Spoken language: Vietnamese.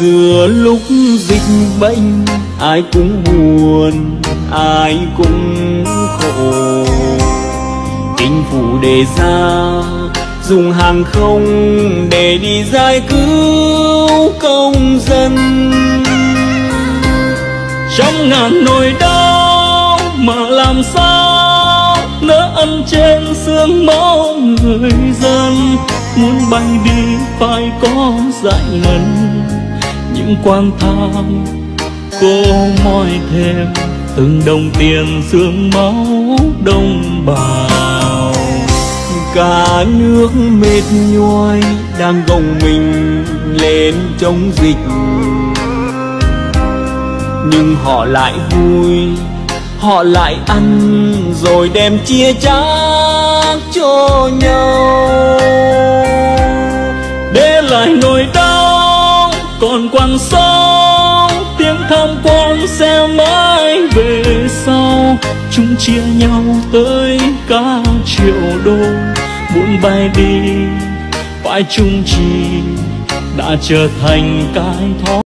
giữa lúc dịch bệnh, ai cũng buồn, ai cũng khổ. Chính phủ đề ra dùng hàng không để đi giải cứu công dân. Trong ngàn nỗi đau mà làm sao nỡ ân trên xương máu người dân? Muốn bay đi phải có dạy ngân những quan tham cô moi thêm từng đồng tiền xương máu đông bào. Cả nước mệt nhoai đang gồng mình lên chống dịch. Nhưng họ lại vui, họ lại ăn rồi đem chia chác cho nhau. Để lại nỗi đau còn quằn sâu tiếng tham quan sẽ mãi về sau. Chúng chia nhau tới cả triệu đô. Muốn bay đi phải chung chi đã trở thành cái thói